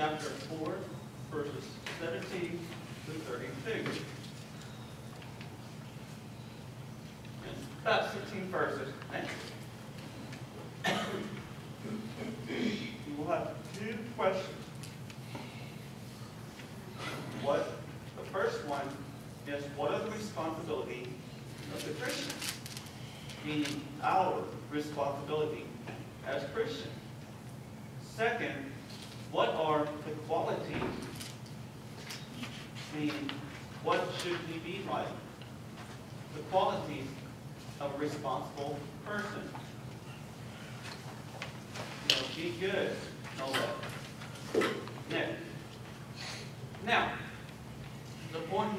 chapter 4, verses 17 to 32. It's about 16 verses. You will have two questions. What, the first one is what are the responsibility of the Christian? Meaning our responsibility as Christians. Second, what are the qualities? Meaning, what should we be like? The qualities of a responsible person. You know, be good, know that. Next. Now, the point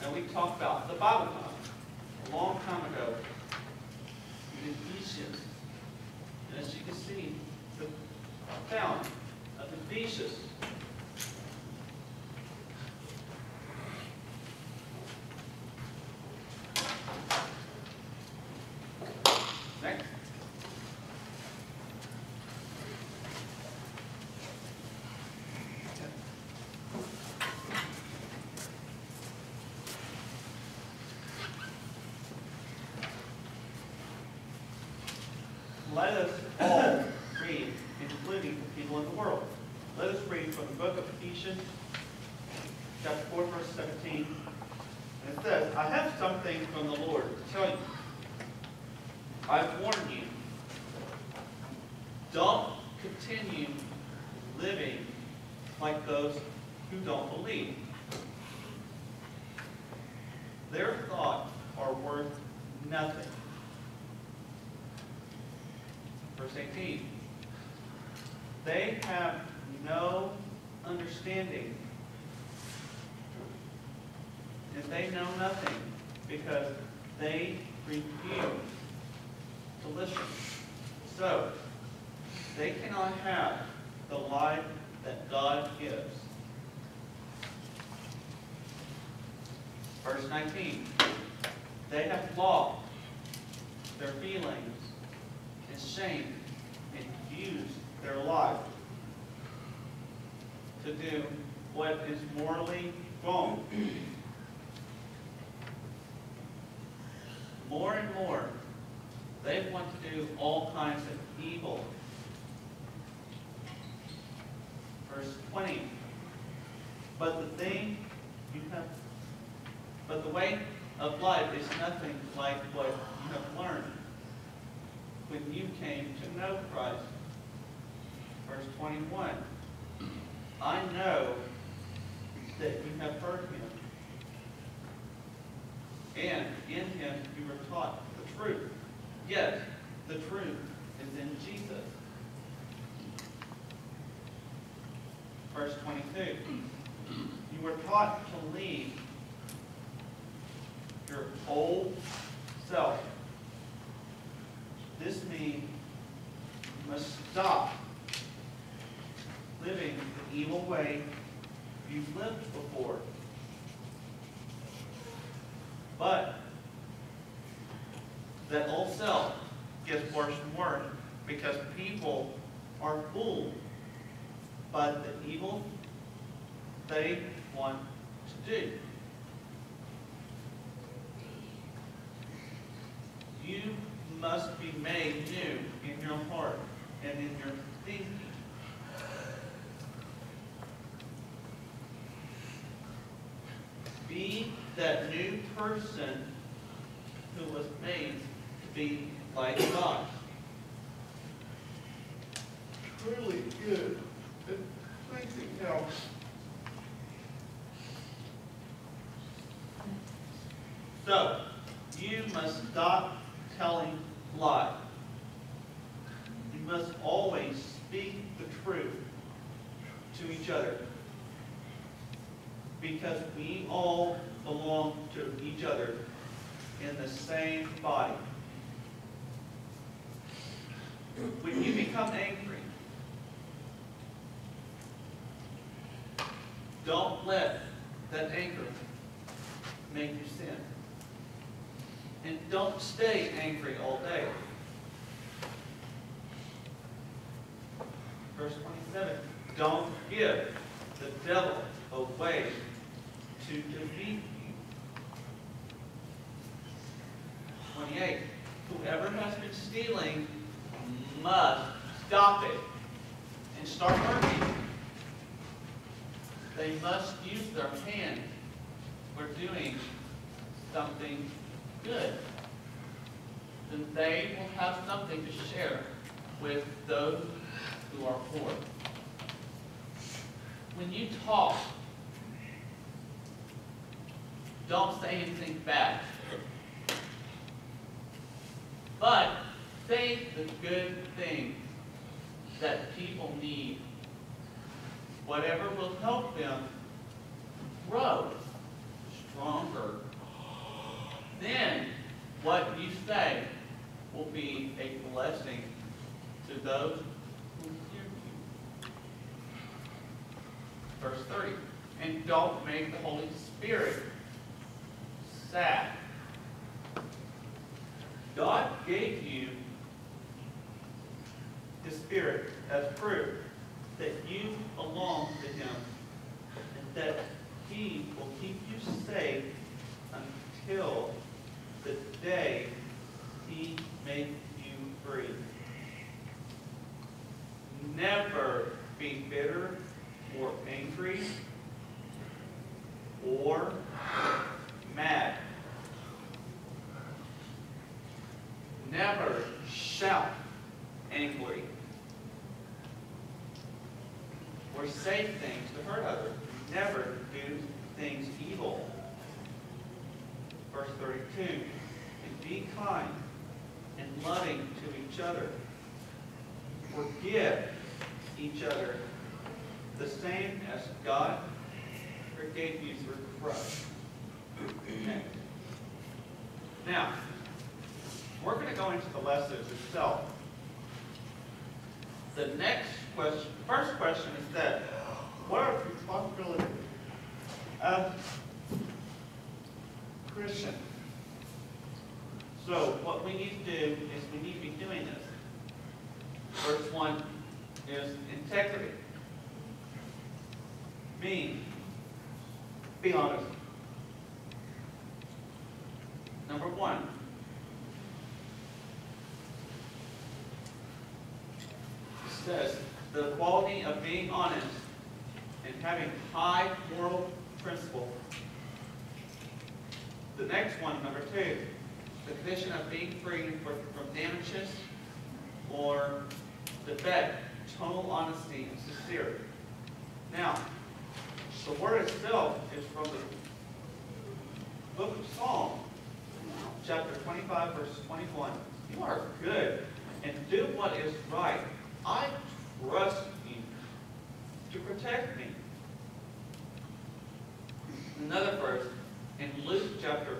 that we talked about, the Bible time, a long time ago, in Ephesians. And as you can see, the found of Ephesians. Next. Let us all read, including the people in the world. Let us read from the book of Ephesians, chapter 4, verse 17. And it says, I from the Lord to tell you. I've warned you. Don't continue living like those who don't believe. Their thoughts are worth nothing. Verse 18. They have no understanding. And they know nothing because they refuse to listen. So, they cannot have the life that God gives. Verse 19. They have lost their feelings and shame and use their life to do what is morally wrong. More and more, they want to do all kinds of evil. Verse 20. But the thing you have, but the way of life is nothing like what you have learned when you came to know Christ. Verse 21. I know that you have heard him. And in him you were taught the truth. Yes, the truth is in Jesus. Verse 22. You were taught to leave your old self. This means you must stop living the evil way you've lived before. But that old self gets worse and worse because people are fooled by the evil they want to do. You must be made new in your heart and in your thinking. Be that new person who was made be like God. Truly good. Amazing else. So, you must stop telling lies. You must always speak the truth to each other. Because we all belong to each other in the same body. When you become angry, don't let that anger make you sin. And don't stay angry all day. Verse 27. Don't give the devil a way to defeat you. 28. Whoever has been stealing must stop it and start working. They must use their hands for doing something good. Then they will have something to share with those who are poor. When you talk, don't say anything bad. But say the good things that people need. Whatever will help them grow stronger. Then what you say will be a blessing to those who hear you. Verse 30. And don't make the Holy Spirit sad. God gave you Spirit as proof that you belong to Him and that He will keep you safe until the day He makes you free. Never be bitter or angry or mad. Never shout angrily or say things to hurt others. Never do things evil. Verse 32, and be kind and loving to each other. Forgive each other the same as God forgave Okay. Now, we're going to go into the lessons itself. The next question, first question is that, what are the responsibilities of Christian? So what we need to do is we need to be doing this. First one is integrity. Mean, be honest. Number one, says the quality of being honest and having high moral principle. The next one, number two, the condition of being free from, damages or defect, total honesty and sincerity. Now, the word itself is from the book of Psalm, chapter 25, verse 21. You are good and do what is right. I trust you to protect me. Another verse in Luke chapter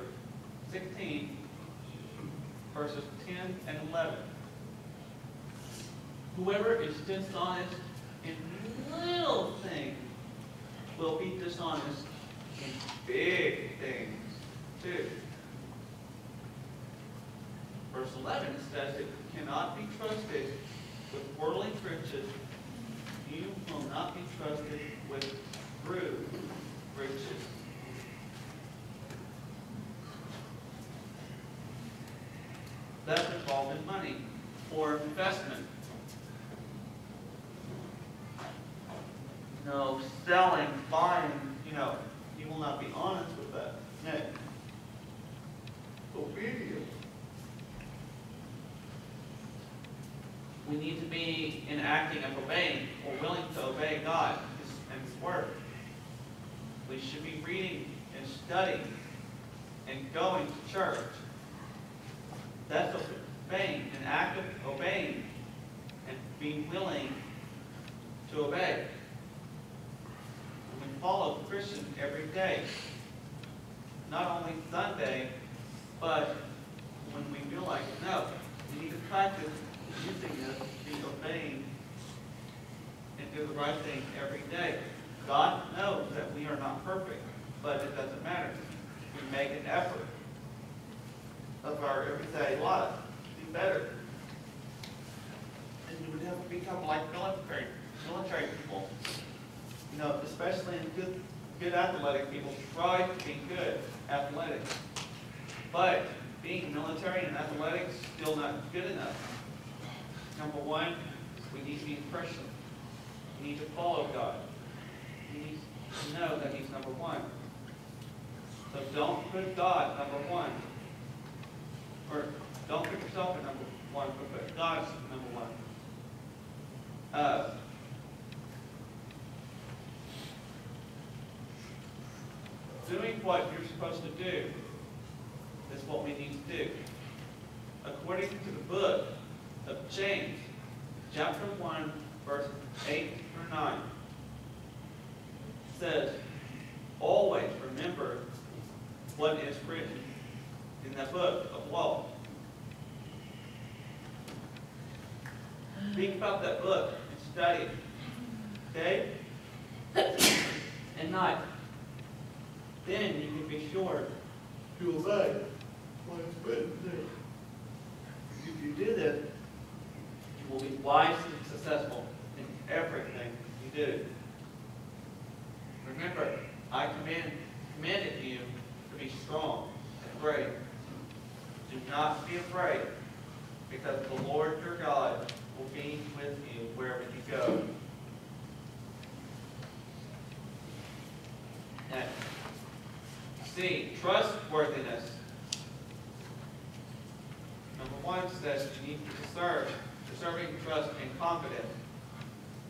16, verses 10 and 11. Whoever is dishonest in little things will be dishonest in big things too. Verse 11 says, It cannot be trusted with worldly riches. You will not be trusted with true riches. That's involved in money or investment. No, selling, buying, you know, you will not be honest with that. Next. Obedience. We need to be in acting of obeying or willing to obey God and His Word. We should be reading and studying and going to church. That's obeying, an act of obeying and being willing to obey. We follow Christian every day. Not only Sunday, but when we feel like, no, we need to practice using this, be obeying, and do the right thing every day. God knows that we are not perfect, but it doesn't matter. We make an effort of our everyday life to be better. And you would have to become like military, military people. Know, especially in good, good athletic people, try to be good athletic. But being military and athletics still not good enough. Number one, we need to be Christian. We need to follow God. We need to know that He's number one. So don't put God number one. Or don't put yourself at number one, but put God as number one. Uh, doing what you're supposed to do is what we need to do. According to the book of James, chapter 1, verse 8 through 9, says, Always remember what is written in the book of law. Think about that book and study it. Okay? At night. Then you can be sure to obey what is written there. If you do this, you will be wise and successful in everything you do. Remember, I command, commanded you to be strong and brave. Do not be afraid, because the Lord your God will be with you wherever you go. Next. C, trustworthiness. Number one says you need to deserve, deserving trust and confidence.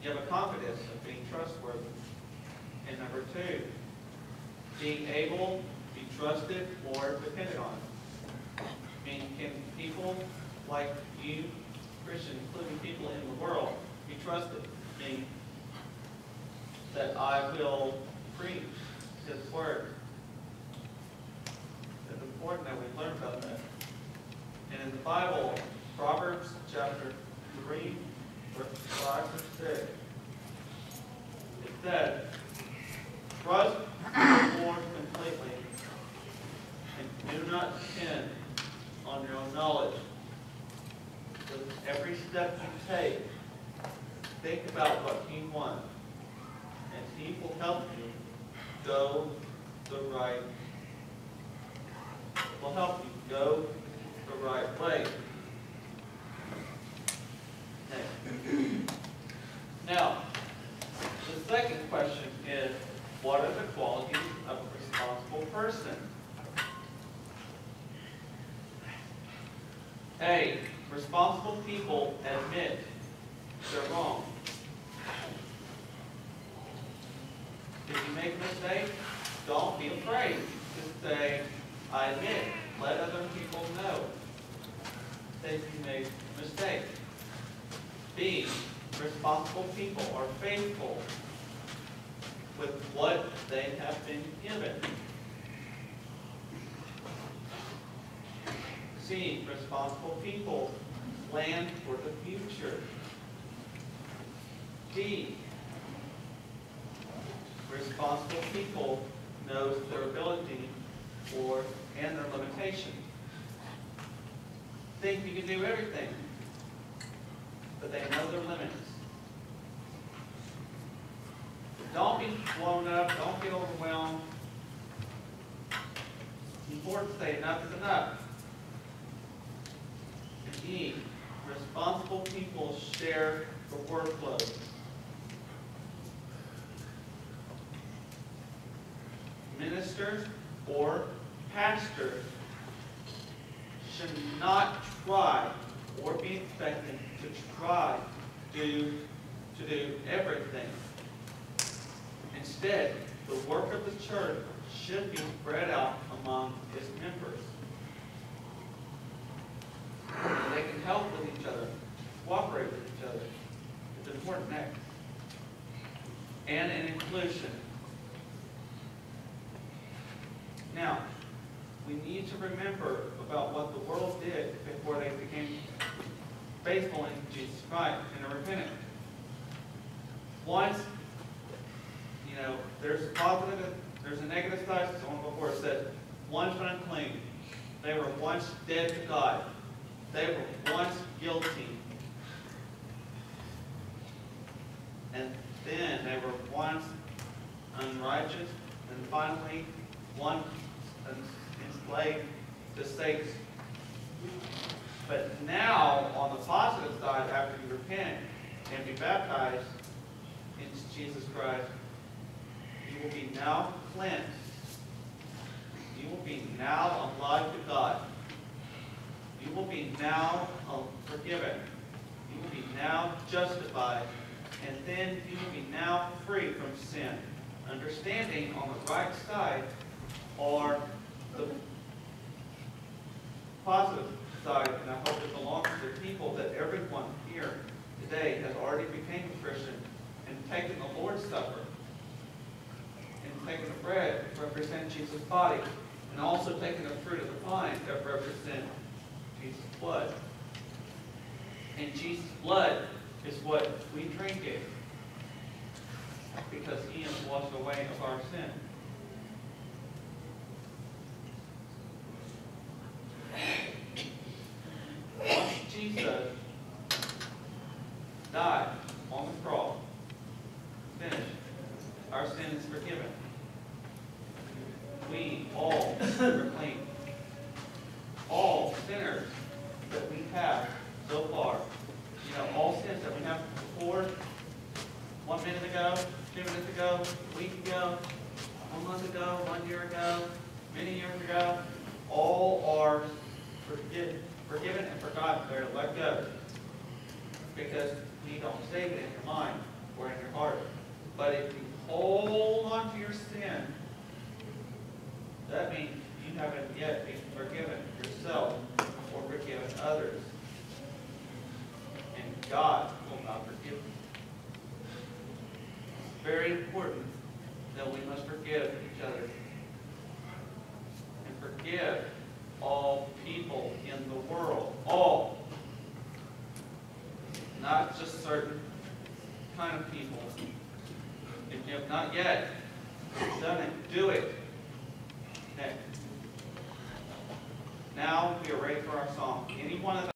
You have a confidence of being trustworthy. And number two, being able to be trusted or depended on. I mean, can people like you, Christian, including people in the world, be trusted? I mean, that I will preach His word. Important that we learn about that. And in the Bible, Proverbs chapter 3, verse 5 through 6, it says, Trust the Lord completely, and do not depend on your own knowledge. With every step you take, think about what He wants, and He will help you go the right, will help you go the right way. Now, the second question is, what are the qualities of a responsible person? A, responsible people admit they're wrong. If you make a mistake, don't be afraid to say, I admit. Let other people know that you made a mistake. B, responsible people are faithful with what they have been given. C, responsible people plan for the future. D, responsible people knows their ability or and their limitations. Think you can do everything, but they know their limits. Don't be blown up. Don't get overwhelmed. Important to say enough is enough. E, responsible people share the workload. Ministers or pastors should not try or be expected to try do, to do everything. Instead, the work of the church should be spread out among its members. And they can help with each other, cooperate with each other. It's important next. And an inclusion. Now, we need to remember about what the world did before they became faithful in Jesus Christ and are repentant. Once, you know, there's a positive, there's a negative side to someone before it says, once unclean. They were once dead to God. They were once guilty. And then they were once unrighteous, and finally, one enslaved to Satan. But now, on the positive side, after you repent and be baptized into Jesus Christ, you will be now cleansed. You will be now alive to God. You will be now uh, forgiven. You will be now justified. And then you will be now free from sin. Understanding on the right side are the positive side, and I hope it belongs to the people that everyone here today has already became a Christian and taken the Lord's Supper and taken the bread to represent Jesus' body and also taken the fruit of the vine that represent Jesus' blood. And Jesus' blood is what we drink it because he has washed away of our sin. Once Jesus died on the cross, finished, our sin is forgiven. We all. All sinners that we have so far, you know, all sins that we have before, one minute ago, two minutes ago, a week ago, one month ago, one year ago, many years ago, all are forgiven, forgiven and forgotten. They're let go. Because you don't save it in your mind or in your heart. But if you hold on to your sin, that means you haven't yet been forgiven yourself or forgiven others. And God will not forgive. Very